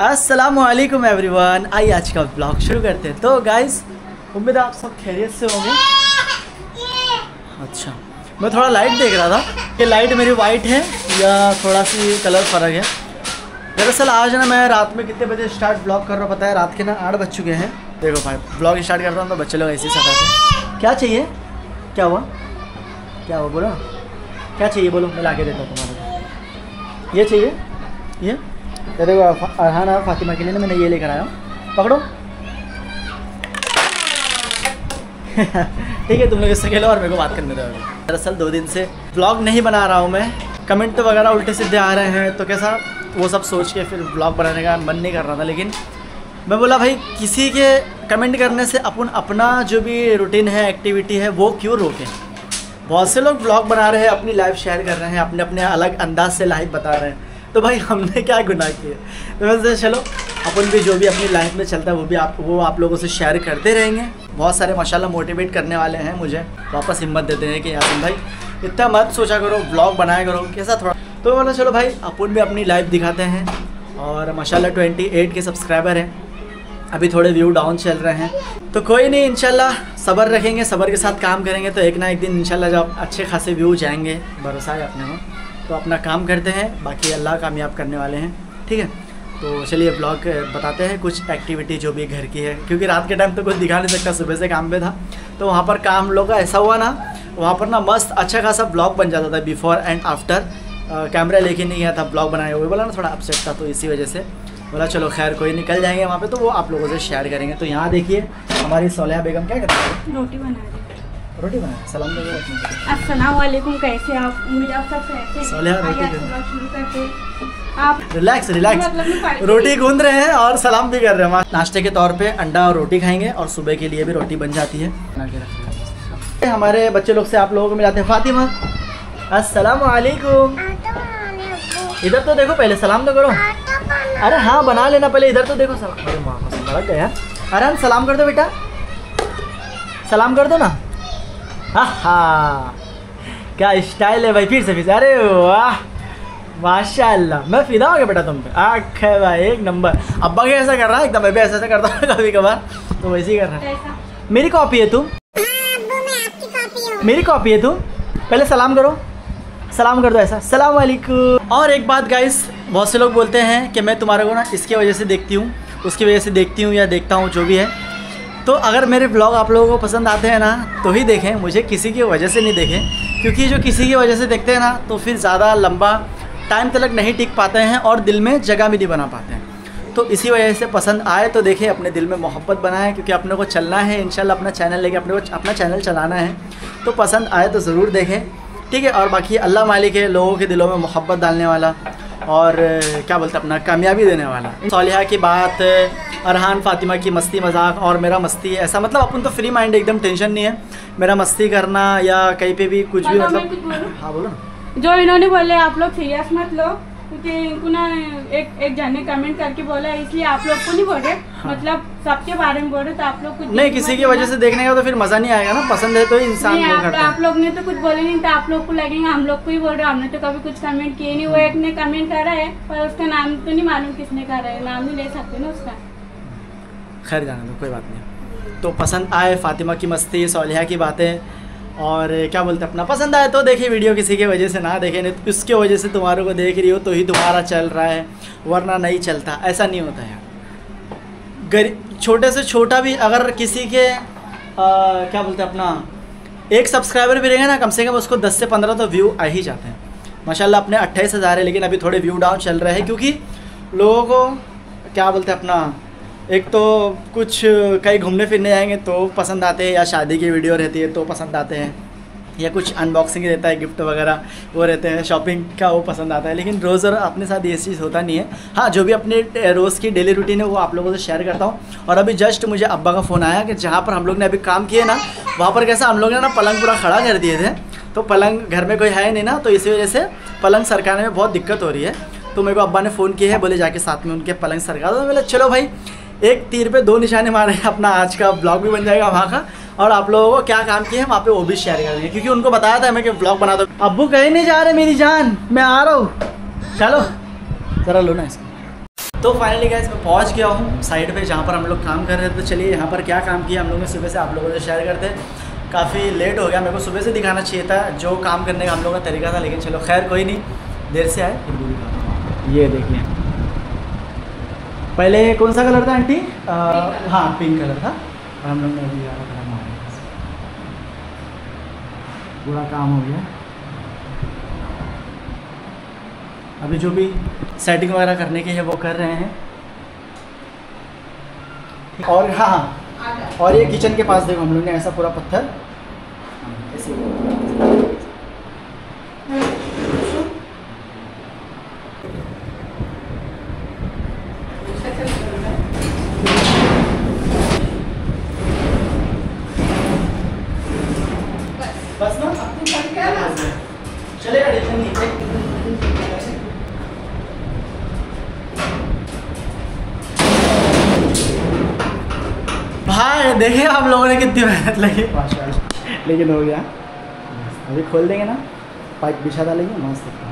Aslam everyone आइए आज का ब्लॉग शुरू करते हैं। तो गाइस उम्मीद आप सब खैरियत से होंगे। अच्छा। मैं थोड़ा लाइट देख रहा था कि लाइट मेरी वाइट है या थोड़ा सी कलर फ़र्क है। दरअसल, आज ना मैं रात में कितने बजे स्टार्ट ब्लॉग कर रहा पता है? रात के ना आठ बज चुके हैं। देखो भाई ब्लॉग स्टार्ट करता हूँ तो बच्चे लोग ऐसे ही हैं। क्या चाहिए? क्या हुआ? क्या हुआ? बोलो। क्या चाहिए? बोलो, मैं ला के देता हूँ तुम्हारे ये चाहिए? ये? ये देखो अरहान और फातिमा के लिए ना मैंने ये लेकर आया हूँ। पकड़ो। ठीक है, तुम लोग इससे खेलो और मेरे को बात करने दो दरअसल दो दिन से ब्लॉग नहीं बना रहा हूँ मैं। कमेंट तो वगैरह उल्टे सीधे आ रहे हैं तो कैसा? वो सब सोच के फिर ब्लॉग बनाने का मन नहीं कर रहा था, लेकिन मैं बोला, भाई, किसी के कमेंट करने से अपन अपना जो भी रूटीन है एक्टिविटी है, वो क्यों रोकें? बहुत से लोग ब्लॉग बना रहे हैं, अपनी लाइफ शेयर कर रहे हैं अपने अपने अलग अंदाज से लाइफ बता रहे हैं। तो भाई हमने क्या गुनाह किए तो वैसे चलो, अपन भी जो भी अपनी लाइफ में चलता है, वो भी आप, वो आप लोगों से शेयर करते रहेंगे। बहुत सारे, माशाल्लाह मोटिवेट करने वाले हैं मुझे। वापस हिम्मत देते हैं कि यार भाई इतना मत सोचा करो ब्लॉग बनाया करो, कैसा थोड़ा तो बोला, चलो भाई, अपन भी अपनी लाइफ दिखाते हैं। और माशाल्लाह ट्वेंटी एट के सब्सक्राइबर हैं। अभी थोड़े व्यू डाउन चल रहे हैं। तो कोई नहीं, इंशाल्लाह, सबर रखेंगे, सबर के साथ काम करेंगे तो एक ना एक दिन, इंशाल्लाह, जब अच्छे खासे व्यू जाएँगे, भरोसा है अपने में। तो अपना काम करते हैं, बाकी अल्लाह कामयाब करने वाले हैं, ठीक है? तो चलिए ब्लॉग बताते हैं कुछ एक्टिविटी जो भी घर की है। क्योंकि रात के टाइम तो कुछ दिखा नहीं सकता, सुबह से काम पे था। तो वहाँ पर काम लोग का ऐसा हुआ ना, वहाँ पर ना मस्त अच्छा खासा ब्लॉग बन जाता था बिफोर एंड आफ्टर कैमरा लेके नहीं गया था ब्लॉग बनाए हुए। बोला ना, थोड़ा अपसेट था तो इसी वजह से। बोला, चलो खैर, कोई निकल जाएँगे वहाँ पे। तो वो आप लोगों से शेयर करेंगे। तो यहाँ देखिए, हमारी सोलह बेगम क्या करती है? रोटी बना रही रोटी बना सलाम अस्सलाम कैसे आप? उम्मीद आप सब कैसे हैं। आप रिलैक्स रिलैक्स। मतलब रोटी गूंद रहे हैं और सलाम भी कर रहे हैं। नाश्ते के तौर पे अंडा और रोटी खाएँगे और सुबह के लिए भी रोटी बन जाती है। हमारे बच्चे लोग से आप लोगों को मिलाते हैं। फातिमा अस्सलाम वालेकुम इधर तो देखो पहले सलाम तो करो। अरे हाँ बना लेना पहले इधर तो देखो सलाम। अरे माँ भड़क गया। अरे हम सलाम कर दो बेटा। सलाम कर दो ना। हाँ हाँ क्या स्टाइल है भाई फिर से फिर से। अरे वाह माशाल्लाह। मैं फिदा हो गया बेटा तुम पे। आख है भाई एक नंबर। अब्बा के ऐसा कर रहा है एकदम मैं भी ऐसा ऐसा करता हूँ कभी कभार तो वैसे ही कर रहा है। मेरी कॉपी है तुम। मेरी कॉपी है तुम। पहले सलाम करो। सलाम कर दो ऐसा। सलाम वालेकुम। और एक बात गाइस बहुत से लोग बोलते हैं कि मैं तुम्हारे को ना इसकी वजह से देखती हूँ उसकी वजह से देखती हूँ या देखता हूँ जो भी है। तो अगर मेरे ब्लॉग आप लोगों को पसंद आते हैं ना तो ही देखें, मुझे किसी की वजह से नहीं देखें। क्योंकि जो किसी की वजह से देखते हैं ना तो फिर ज़्यादा लंबा टाइम तक नहीं टिक पाते हैं और दिल में जगह भी नहीं बना पाते हैं। तो इसी वजह से पसंद आए तो देखें, अपने दिल में मोहब्बत बनाएँ, क्योंकि अपने को चलना है, इंशाल्लाह अपना चैनल लेके अपने को अपना चैनल चलाना है। तो पसंद आए तो ज़रूर देखें। ठीक है, और बाकी अल्लाह मालिक है, लोगों के दिलों में मोहब्बत डालने वाला और क्या बोलते अपना कामयाबी देने वाला। सौलिहा की बात अरहान फातिमा की मस्ती मज़ाक और मेरा मस्ती ऐसा मतलब अपन तो फ्री माइंड एकदम टेंशन नहीं है। मेरा मस्ती करना या कहीं पे भी कुछ भी मतलब हाँ बोलो जो इन्होंने बोले आप लोग सीरियस मत लो क्योंकि इनको ना एक एक जन ने कमेंट करके बोला इसलिए आप लोग को नहीं बोल रहे। हाँ। मतलब सबके बारे में बोल रहे तो आप लोग कुछ नहीं किसी की वजह से देखने का तो फिर मज़ा नहीं आएगा ना। पसंद है तो इंसान नहीं आप, करता आप लोग ने तो कुछ बोले नहीं तो आप लोग को लगेगा हम लोग को ही बोल रहे हमने तो कभी कुछ कमेंट किए नहीं। वो एक ने कमेंट करा है पर उसका नाम तो नहीं मालूम किसने करा है। नाम नहीं ले सकते ना उसका। खैर जाने दो कोई बात नहीं। तो पसंद आए फातिमा की मस्ती सौलिहा की बातें और क्या बोलते अपना पसंद आए तो देखिए वीडियो किसी के वजह से ना देखें नहीं तो उसके वजह से तुम्हारे को देख रही हो तो ही तुम्हारा चल रहा है वरना नहीं चलता ऐसा नहीं होता यार। गरीब छोटे से छोटा भी अगर किसी के आ, क्या बोलते हैं अपना एक सब्सक्राइबर भी रहेगा ना कम से कम उसको 10 से 15 तो व्यू आ ही जाते हैं। माशाल्लाह अपने अट्ठाईस हज़ार है लेकिन अभी थोड़े व्यू डाउन चल रहे हैं क्योंकि लोगों को क्या बोलते हैं अपना एक तो कुछ, कहीं घूमने फिरने जाएँगे तो पसंद आते हैं, या शादी की वीडियो रहती है तो पसंद आते हैं, या कुछ अनबॉक्सिंग रहता है गिफ्ट वगैरह, वो रहते हैं शॉपिंग का वो पसंद आता है, लेकिन रोज़ और अपने साथ ये चीज़ होता नहीं है। हाँ जो भी अपने रोज़ की डेली रूटीन है, वो आप लोगों से शेयर करता हूँ। और अभी जस्ट मुझे अब्बा का फ़ोन आया कि जहाँ पर हम लोग ने अभी काम किए ना, वहाँ पर कैसा हम लोग ने ना पलंग पूरा खड़ा कर दिए थे। तो पलंग घर में कोई है नहीं ना तो इसी वजह से पलंग सरकाने में बहुत दिक्कत हो रही है। तो मेरे को अब्बा ने फ़ोन किया है, बोले जाके साथ में उनके पलंग सरका दो। बोले, चलो भाई एक तीर पे दो निशाने मारे अपना आज का ब्लॉग भी बन जाएगा वहाँ का। और आप लोगों को क्या काम किया है वहाँ पे वो भी शेयर कर देंगे क्योंकि उनको बताया था मैं कि ब्लॉग बना दो। अबू कहीं नहीं जा रहे मेरी जान। मैं आ रहा हूँ। चलो, ज़रा लो ना इसको। तो फाइनली गैस मैं पहुँच गया हूँ साइड पर जहाँ पर हम लोग काम कर रहे थे। तो चलिए, यहाँ पर क्या काम किया हम लोगों ने, सुबह से आप लोगों से शेयर करते काफ़ी लेट हो गया, मेरे को सुबह से दिखाना चाहिए था, जो काम करने का हम लोगों का तरीका था, लेकिन चलो, खैर, कोई नहीं, देर से आए, फिर ये देखिए। पहले कौन सा कलर था आंटी? हाँ पिंक कलर था। और हम लोग ने अभी मारा पूरा काम हो गया। अभी जो भी सेटिंग वगैरह करने की है वो कर रहे हैं। और हाँ हाँ। और ये किचन के पास देखो हम लोग ने ऐसा पूरा पत्थर ऐसे बस ना चलेगा टेंशन नहीं भाई देखिए आप लोगों ने कितनी मेहनत लगी। माशाल्लाह। लेकिन हो गया। अभी खोल देंगे ना। पाइप बिछा डालेंगे मस्त एकदम।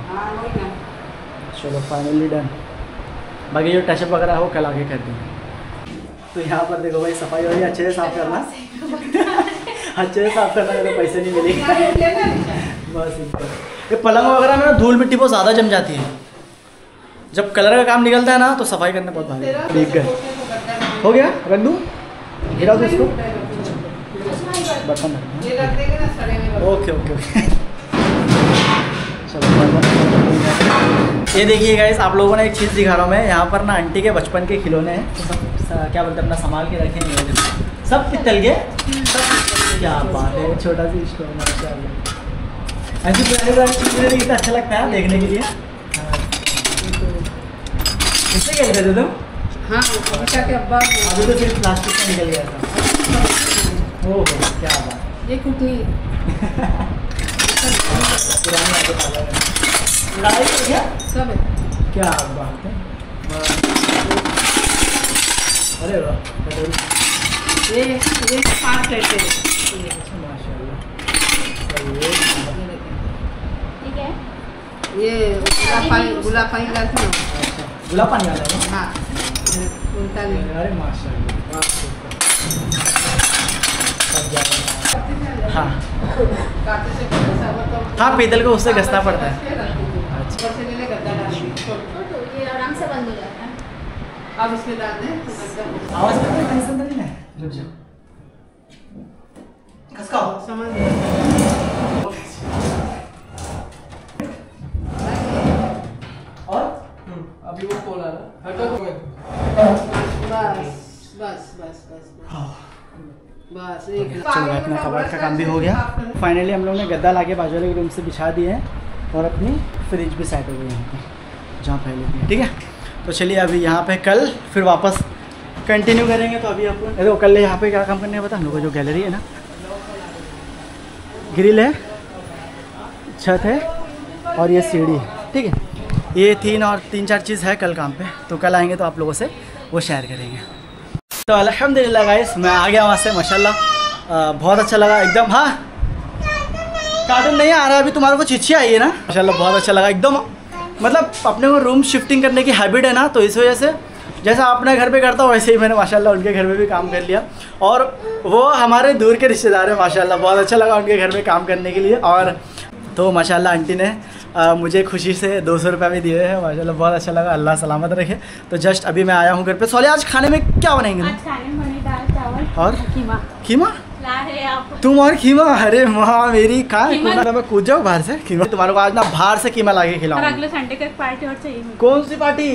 चलो फाइनली डन बाकी जो टचअप वगैरह है वो कल आगे कर देंगे। तो यहाँ पर देखो भाई सफ़ाई हो रही है अच्छे से साफ़ करना। अच्छे से साफ़ करना तो पैसे नहीं मिलेंगे। बस ये पलंग वगैरह में ना धूल मिट्टी बहुत ज़्यादा जम जाती है। जब कलर का काम निकलता है ना तो सफ़ाई करना बहुत भारी है। ठीक है। हो। गया रख दूँ गिरा दो इसको। दूँ। Okay okay okay. ये देखिए गाइस आप लोगों ने एक चीज़ दिखा रहा हूँ मैं। यहाँ पर ना आंटी के बचपन के खिलौने हैं। तो सब स- क्या बोलते हैं अपना संभाल के रखे नहीं है सब पित्तल के क्या बात है छोटा सी स्टोर ऐसी पुरानी पुरानी चीज़ें देखिए कितना अच्छा लगता है देखने के लिए। हाँ। किससे खेलते थे तुम? हाँ। अभी के अब्बा अभी तो सिर्फ़ प्लास्टिक का निकल गया था। ओहो क्या बात। ये कुटनी पुरानी आदत वाला है लड़ाई हो गया? सब है। क्या बात है। अरे वाह ये ये पाँच प्लेट है। माशाल्लाह। ठीक है। ये गुलाब पानी गुलाब पानी था अच्छा गुलाब पानी वाला है हाँ। अरे माशाल्लाह। हाँ। तो हाँ पीतल को उससे घसना पड़ता है। अच्छा। अच्छा ऊपर से ले ले गद्दा डालेंगे तो ये आराम से बंद हो जाता है अब इसमें डाल दें तो आवाज़ करते हैं टेंशन नहीं है रुक जाओ खसका हो समझ और अभी वो कॉल आ रहा है हटो बस बस बस बस बस। एक चलो अपना कबाड़ का काम भी हो गया। फाइनली हम लोग ने गद्दा लाके बाजू वाले रूम से बिछा दिए हैं और अपनी फ्रिज भी सेट हो गई यहाँ जहाँ पहले थी ठीक है? तो चलिए अभी यहाँ पे कल फिर वापस कंटिन्यू करेंगे तो अभी अपन देखो कल यहाँ पे क्या काम करने पता? हम लोग का जो गैलरी है ना। ग्रिल है छत है और ये सीढ़ी है। ठीक है? ये तीन और तीन चार चीज़ है कल काम पे। तो कल आएँगे तो आप लोगों से वो शेयर करेंगे। तो अल्हम्दुलिल्लाह गाइस मैं आ गया वहाँ से, माशाल्लाह। बहुत अच्छा लगा, एकदम हाँ। कार्टून नहीं आ रहा, अभी तुम्हारे को चिच्छी आई है ना? माशाल्लाह, बहुत अच्छा लगा, एकदम। मतलब अपने को रूम शिफ्टिंग करने की हैबिट है ना तो इस वजह से, जैसा अपने घर पे करता हूँ, वैसे ही मैंने, माशाल्लाह, उनके घर में भी काम कर लिया। और वो हमारे दूर के रिश्तेदार हैं, माशाल्लाह, बहुत अच्छा लगा उनके घर में काम करने के लिए। और तो माशाल्लाह आंटी ने अ, मुझे खुशी से दो सौ रुपये भी दिए हैं। माशाल्लाह बहुत अच्छा लगा। अल्लाह सलामत रखे। तो जस्ट अभी मैं आया हूँ घर पे। सोले आज खाने में क्या बनाएँगे आज खाने में दाल चावल और? आप। तुम और कीमा? अरे माँ मेरी कहाँ कूदा मैं कूद जाऊँ बाहर से? कीमा तुम्हारे को आज ना बाहर से कीमा ला के और अगले संडे को पार्टी और चाहिए कौन सी पार्टी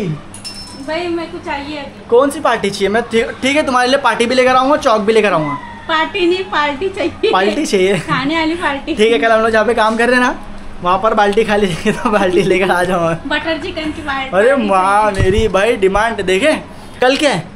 भाई मेरे को चाहिए कौन सी पार्टी चाहिए? मैं ठीक है तुम्हारे लिए पार्टी भी लेकर आऊँगा चौक भी लेकर आऊँगा। पार्टी नहीं पार्टी चाहिए। पार्टी चाहिए। खाने वाली पार्टी ठीक है कल हम लोग जहाँ पे काम कर रहे हैं ना वहाँ पर बाल्टी खाली तो बाल्टी लेकर आ जाओ। बटर चिकन की पार्टी अरे माँ मेरी भाई डिमांड देखे कल क्या है?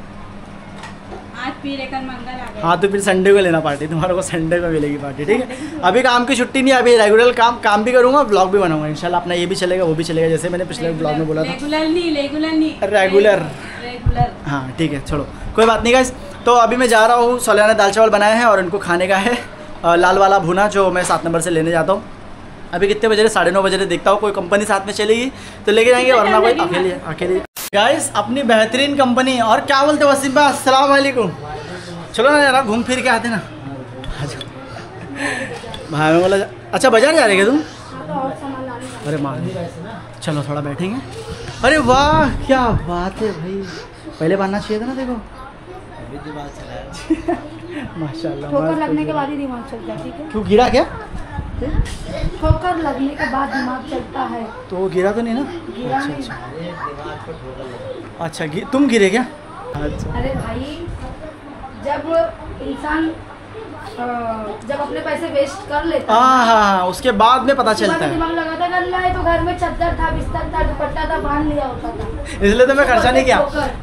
हाँ तो फिर संडे को लेना पार्टी तुम्हारे को संडे को मिलेगी पार्टी ठीक है? अभी काम की छुट्टी नहीं अभी रेगुलर काम काम भी करूँगा ब्लॉग भी बनाऊँगा इंशाल्लाह अपना ये भी चलेगा वो भी चलेगा जैसे मैंने पिछले ब्लॉग में बोला था। रेगुलर नहीं रेगुलर नहीं। रेगुलर। रेगुलर हाँ ठीक है छोड़ो कोई बात नहीं गाइस तो अभी मैं जा रहा हूँ। सोलिया ने दाल चावल बनाए हैं और इनको खाने का है। लाल वाला भुना जो मैं सात नंबर से लेने जाता हूँ। अभी कितने बजे साढ़े नौ बजे देखता हूँ। कोई कंपनी साथ में चलेगी। तो लेके जाएँगे और ना कोई अकेले अकेले। गाइस अपनी बेहतरीन कंपनी और क्या बोलते हो वसीम भाई? अस्सलाम वालेकुम। चलो ना यार घूम फिर के आते ना। भाई मैं बोला अच्छा बाज़ार जा रहे क्या तुम? अरे मार चलो थोड़ा बैठेंगे। अरे वाह क्या बात है भाई। पहले बनना चाहिए था ना देखो। माशाल्लाह ठोकर लगने के बाद ही दिमाग चलता है ठीक है? क्यों गिरा क्या? ठोकर लगने के बाद दिमाग चलता है। तो गिरा तो नहीं ना? गिरा अच्छा नहीं। अच्छा। अच्छा गि, तुम गिरे क्या? अच्छा अरे भाई जब इंसान जब अपने पैसे वेस्ट कर लेता है हाँ हाँ हाँ उसके बाद में पता चलता है। दिमाग लगाता कर है तो घर में चद्दर था बिस्तर था दुपट्टा था बाँध लिया होता था। इसलिए तो मैं खर्चा नहीं किया।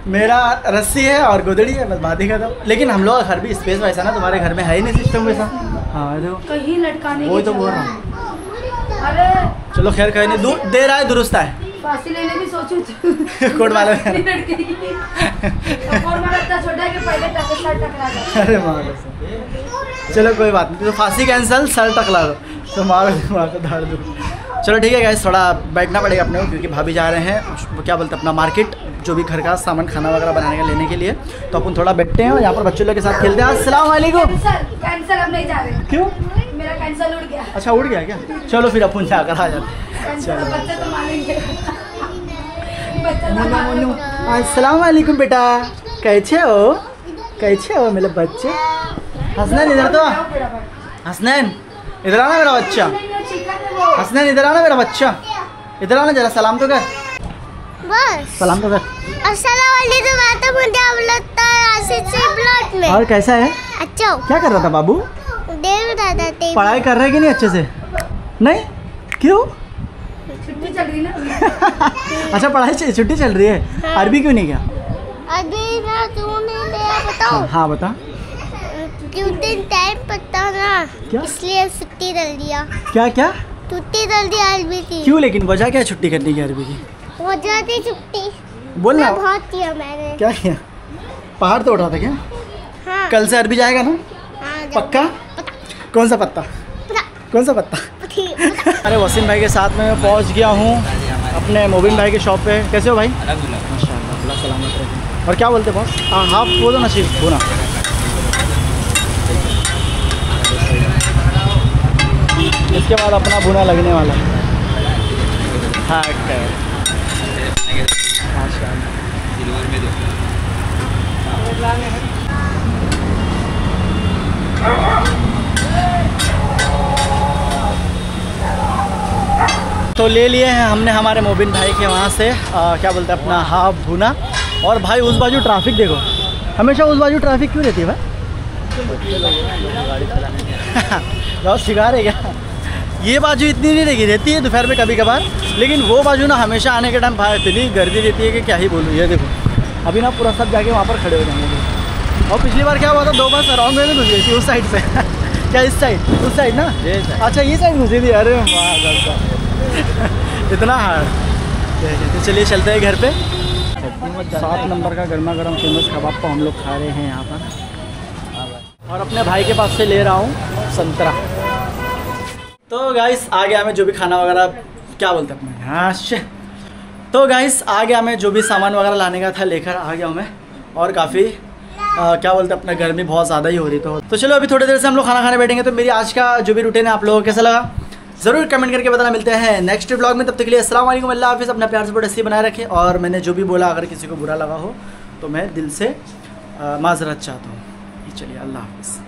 मेरा रस्सी है और गोदड़ी है बस बात ही खत्म। लेकिन हम लोग घर भी स्पेस वैसा ना तुम्हारे घर में है ही नहीं सिस्टम वैसा हाँ देखो कहीं लटकाने वही तो बोल रहा नहीं। अरे चलो खैर कहीं नहीं दू- देर आए दुरुस्त आए। फांसी लेने भी सोचू तो कोर्ट वाले। तो है अरे मारो। चलो कोई बात नहीं तो फांसी कैंसिल सर टकला दो। तो मारो दिमाग को धाड़ दो। चलो ठीक है गैस थोड़ा बैठना पड़ेगा अपने को क्योंकि भाभी जा रहे हैं। क्या बोलते हैं अपना मार्केट जो भी घर का सामान खाना वगैरह बनाने का लेने के लिए। तो अपन थोड़ा बैठते हैं और यहाँ पर बच्चों लोग के साथ खेलते हैं। अस्सलाम वालेकुम। अब नहीं जा रहे। क्यों? मेरा कैंसर उड़ गया। अच्छा उड़ गया क्या? चलो फिर अपन जाकर आ जाते हैं। चलो। बच्चे तो मानेंगे। तो वालेकुम बेटा। कैसे हो? कैसे हो मेरे बच्चे? हसनैन इधर तो हसनैन इधर आना मेरा बच्चा। हसनैन इधर आना मेरा बच्चा। इधर आना जरा सलाम तो कर। बस। सलाम तो कर। है में। और कैसा है? अच्छा। क्या कर रहा था बाबू? देख रहा था पढ़ाई कर रहा है कि नहीं अच्छे से? नहीं? क्यों? छुट्टी चल रही ना अच्छा पढ़ाई छुट्टी चल रही है। अरबी क्यों नहीं गया? अभी ना क्यों नहीं लिया बताओ। हाँ बता। क्यों दिन टाइम पता ना क्या? इसलिए छुट्टी डाल दिया। क्या क्या? छुट्टी डाल दिया अरबी की। क्यों लेकिन वजह क्या छुट्टी करने की अरबी की? हो जाती छुट्टी। बोल ना। बहुत किया मैंने। क्या किया? पहाड़ तोड़ रहा था क्या? हाँ। कल से अरबी जाएगा ना? हाँ। पक्का? कौन सा पत्ता? कौन सा पत्ता? पता अरे वसीम भाई के साथ में मैं पहुँच गया हूँ अपने मोबिन भाई के शॉप पे। कैसे हो भाई? माशाल्लाह अल्लाह सलामत और क्या बोलते बॉस हाँ हाफ़ वो दो ना सिर्फ़ भुना इसके बाद अपना भुना लगने वाला। है हाँ। तो ले लिए हैं हमने हमारे मोबिन भाई के वहाँ से आ, क्या बोलते हैं अपना हाफ़ भुना। और भाई उस बाजू ट्रैफ़िक देखो। हमेशा उस बाजू ट्रैफ़िक क्यों रहती है भाई? बहुत शिकार है क्या? ये बाजू इतनी नहीं रहेगी रहती है दोपहर में कभी कभार लेकिन वो बाजू ना हमेशा आने के टाइम भाई इतनी गर्दी रहती है कि क्या ही बोलूँ ये देखो। अभी ना पूरा सब जाके वहाँ पर खड़े हो जाएँगे। और पिछली बार क्या हुआ था दो बस रॉन्ग वे में घुस गई थी उस साइड से। क्या इस साइड? उस साइड ना? अच्छा ये साइड घुसी थी अरे वाह। इतना हार्ड तो चलिए चलते हैं घर पे। सात नंबर का गर्मा गर्म फ़ेमस कबाब को हम लोग खा रहे हैं यहाँ पर। और अपने भाई के पास से ले रहा हूँ संतरा। तो गाइस आ गया हमें जो भी खाना वगैरह, क्या बोलते हैं अपने? हाँ तो गाइस आ गया हमें जो भी सामान वगैरह लाने का था लेकर आ गया हूँ मैं। और काफ़ी क्या बोलते हैं अपने, गर्मी बहुत ज़्यादा ही हो रही तो। तो चलो, अभी थोड़ी देर से हम लोग खाना खाने बैठेंगे। तो मेरी आज का जो भी रूटीन है, आप लोगों को कैसा लगा? ज़रूर कमेंट करके बताना, मिलते हैं नेक्स्ट ब्लॉग में, तब तक के लिए वालेकुम, अल्लाह हाफिज़, अपना प्यार सपोर्ट ऐसे ही बनाए रखें, और मैंने जो भी बोला, अगर किसी को बुरा लगा हो तो मैं दिल से माजरत चाहता हूँ। चलिए, अल्लाह हाफिज़।